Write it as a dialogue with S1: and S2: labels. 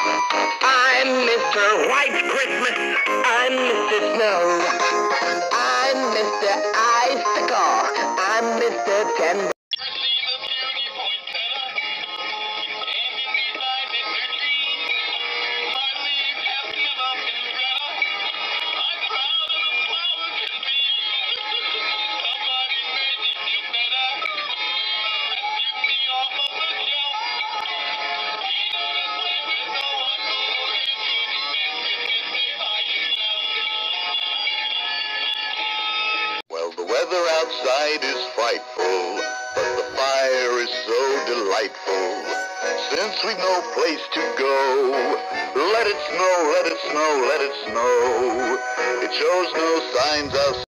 S1: I'm Mr. White Christmas. I'm Mr. Snow. I'm Mr. Icicle. I'm Mr. Tender.
S2: Weather outside is frightful, but the fire is so delightful. Since we've no place to go, let it snow, let it snow, let it snow. It shows no signs of